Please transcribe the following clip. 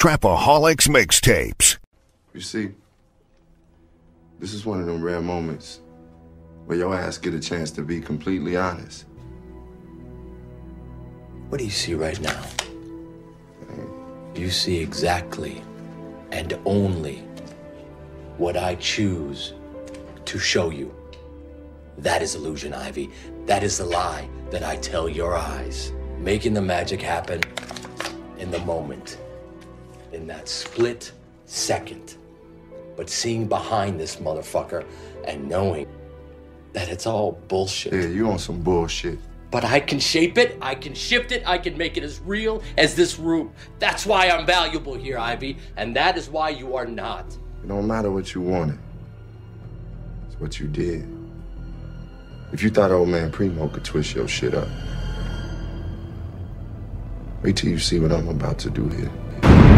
Trapaholics Mixtapes. You see, this is one of them rare moments where your ass get a chance to be completely honest. What do you see right now? You see exactly and only what I choose to show you. That is illusion, Ivy. That is the lie that I tell your eyes. Making the magic happen in the moment, in that split second. But seeing behind this motherfucker and knowing that it's all bullshit. Yeah, you on some bullshit. But I can shape it, I can shift it, I can make it as real as this room. That's why I'm valuable here, Ivy, and that is why you are not. It don't matter what you wanted. It's what you did. If you thought old man Primo could twist your shit up, wait till you see what I'm about to do here.